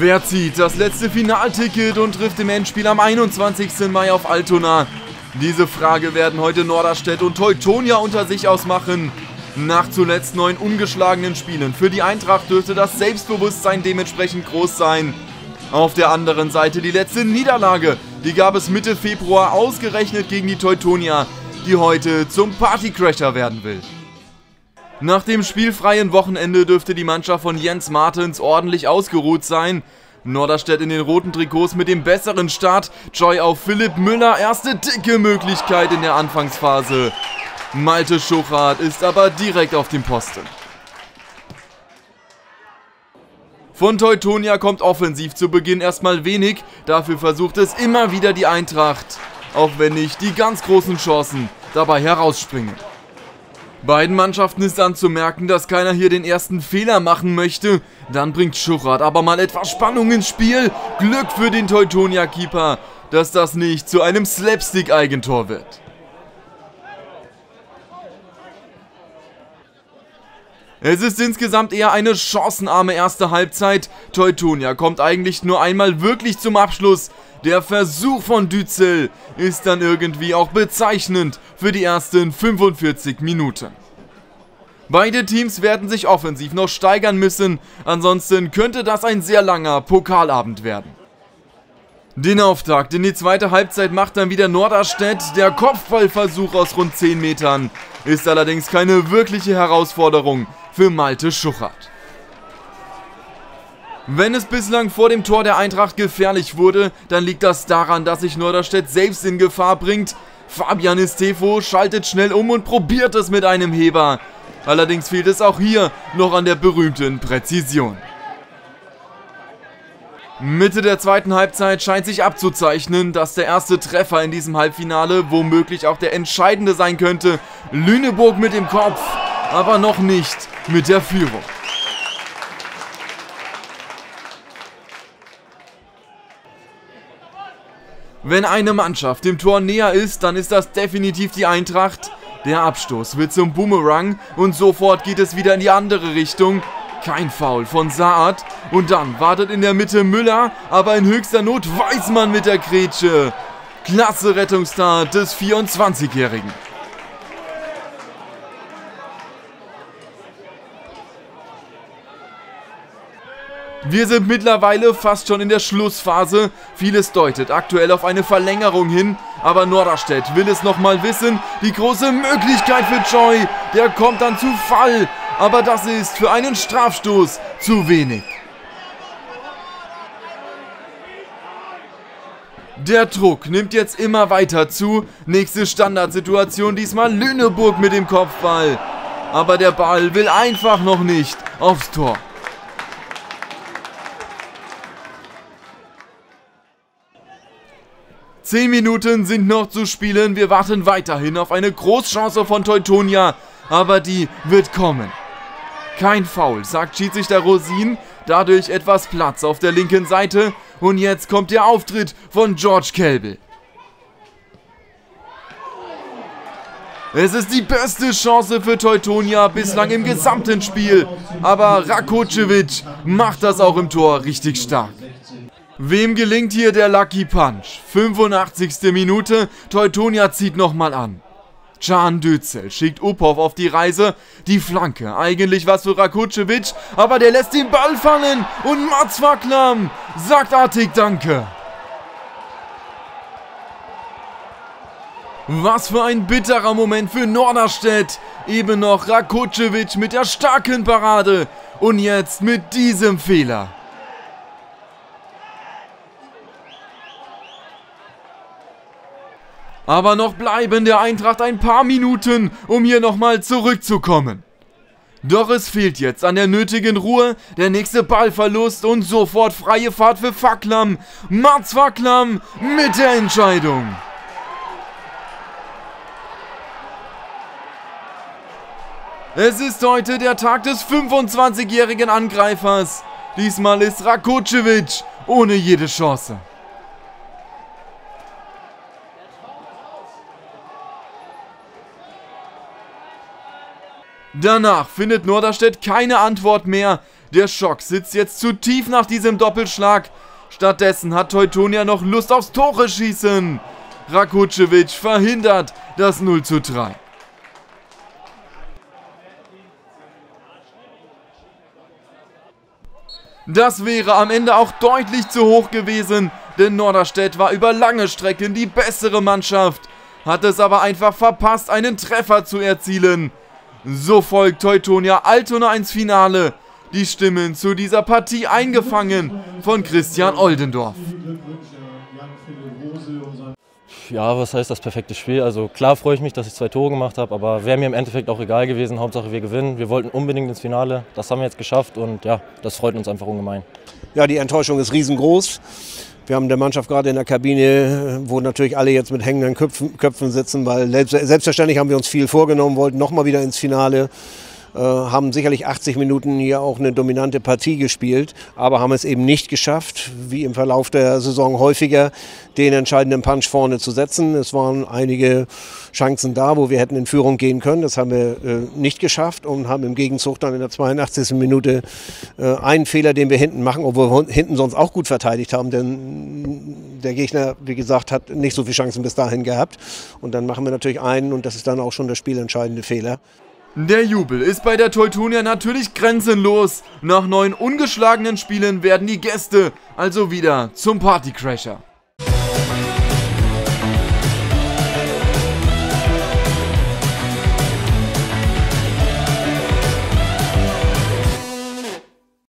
Wer zieht das letzte Finalticket und trifft im Endspiel am 21. Mai auf Altona? Diese Frage werden heute Norderstedt und Teutonia unter sich ausmachen. Nach zuletzt neun ungeschlagenen Spielen für die Eintracht dürfte das Selbstbewusstsein dementsprechend groß sein. Auf der anderen Seite die letzte Niederlage, die gab es Mitte Februar ausgerechnet gegen die Teutonia, die heute zum Partycrasher werden will. Nach dem spielfreien Wochenende dürfte die Mannschaft von Jens Martens ordentlich ausgeruht sein. Norderstedt in den roten Trikots mit dem besseren Start. Joy auf Philipp Müller, erste dicke Möglichkeit in der Anfangsphase. Malte Schuchart ist aber direkt auf dem Posten. Von Teutonia kommt offensiv zu Beginn erstmal wenig, dafür versucht es immer wieder die Eintracht. Auch wenn nicht die ganz großen Chancen dabei herausspringen. Beiden Mannschaften ist anzumerken, dass keiner hier den ersten Fehler machen möchte. Dann bringt Schuchert aber mal etwas Spannung ins Spiel. Glück für den Teutonia-Keeper, dass das nicht zu einem Slapstick-Eigentor wird. Es ist insgesamt eher eine chancenarme erste Halbzeit. Teutonia kommt eigentlich nur einmal wirklich zum Abschluss. Der Versuch von Dützel ist dann irgendwie auch bezeichnend für die ersten 45 Minuten. Beide Teams werden sich offensiv noch steigern müssen, ansonsten könnte das ein sehr langer Pokalabend werden. Den Auftakt in die zweite Halbzeit macht dann wieder Norderstedt. Der Kopfballversuch aus rund 10 Metern ist allerdings keine wirkliche Herausforderung für Malte Schuchert. Wenn es bislang vor dem Tor der Eintracht gefährlich wurde, dann liegt das daran, dass sich Norderstedt selbst in Gefahr bringt. Fabian Estefo schaltet schnell um und probiert es mit einem Heber. Allerdings fehlt es auch hier noch an der berühmten Präzision. Mitte der zweiten Halbzeit scheint sich abzuzeichnen, dass der erste Treffer in diesem Halbfinale womöglich auch der entscheidende sein könnte. Lüneburg mit dem Kopf, aber noch nicht mit der Führung. Wenn eine Mannschaft dem Tor näher ist, dann ist das definitiv die Eintracht. Der Abstoß wird zum Boomerang und sofort geht es wieder in die andere Richtung. Kein Foul von Saad. Und dann wartet in der Mitte Müller, aber in höchster Not Weißmann mit der Grätsche. Klasse Rettungsstart des 24-Jährigen. Wir sind mittlerweile fast schon in der Schlussphase. Vieles deutet aktuell auf eine Verlängerung hin, aber Norderstedt will es nochmal wissen. Die große Möglichkeit für Joy, der kommt dann zu Fall, aber das ist für einen Strafstoß zu wenig. Der Druck nimmt jetzt immer weiter zu. Nächste Standardsituation, diesmal Lüneburg mit dem Kopfball. Aber der Ball will einfach noch nicht aufs Tor. Zehn Minuten sind noch zu spielen. Wir warten weiterhin auf eine Großchance von Teutonia. Aber die wird kommen. Kein Foul, sagt Schiedsrichter Rosin. Dadurch etwas Platz auf der linken Seite. Und jetzt kommt der Auftritt von George Kelbel. Es ist die beste Chance für Teutonia bislang im gesamten Spiel. Aber Rakocevic macht das auch im Tor richtig stark. Wem gelingt hier der Lucky Punch? 85. Minute, Teutonia zieht nochmal an. Can Dützel schickt Upov auf die Reise. Die Flanke, eigentlich was für Rakucevic, aber der lässt den Ball fallen und Mats Wacklam sagt artig Danke. Was für ein bitterer Moment für Norderstedt. Eben noch Rakucevic mit der starken Parade und jetzt mit diesem Fehler. Aber noch bleiben der Eintracht ein paar Minuten, um hier nochmal zurückzukommen. Doch es fehlt jetzt an der nötigen Ruhe, der nächste Ballverlust und sofort freie Fahrt für Faklam. Mats Faklam mit der Entscheidung. Es ist heute der Tag des 25-jährigen Angreifers. Diesmal ist Rakocevic ohne jede Chance. Danach findet Norderstedt keine Antwort mehr. Der Schock sitzt jetzt zu tief nach diesem Doppelschlag. Stattdessen hat Teutonia noch Lust aufs Tore schießen. Rakucevic verhindert das 0 zu 3. Das wäre am Ende auch deutlich zu hoch gewesen, denn Norderstedt war über lange Strecken die bessere Mannschaft, hat es aber einfach verpasst, einen Treffer zu erzielen. So folgt Teutonia Altona ins Finale. Die Stimmen zu dieser Partie eingefangen von Christian Oldendorf. Ja, was heißt das perfekte Spiel? Also klar freue ich mich, dass ich zwei Tore gemacht habe, aber wäre mir im Endeffekt auch egal gewesen. Hauptsache wir gewinnen. Wir wollten unbedingt ins Finale. Das haben wir jetzt geschafft und ja, das freut uns einfach ungemein. Ja, die Enttäuschung ist riesengroß. Wir haben der Mannschaft gerade in der Kabine, wo natürlich alle jetzt mit hängenden Köpfen, Köpfen sitzen, weil selbstverständlich haben wir uns viel vorgenommen, wollten nochmal wieder ins Finale. Äh, haben sicherlich 80 Minuten hier auch eine dominante Partie gespielt, aber haben es eben nicht geschafft, wie im Verlauf der Saison häufiger, den entscheidenden Punch vorne zu setzen. Es waren einige Chancen da, wo wir hätten in Führung gehen können. Das haben wir äh, nicht geschafft und haben im Gegenzug dann in der 82. Minute äh, einen Fehler, den wir hinten machen, obwohl wir hinten sonst auch gut verteidigt haben, denn der Gegner, wie gesagt, hat nicht so viele Chancen bis dahin gehabt. Und dann machen wir natürlich einen und das ist dann auch schon der spielentscheidende Fehler. Der Jubel ist bei der Teutonia natürlich grenzenlos. Nach neun ungeschlagenen Spielen werden die Gäste also wieder zum Partycrasher.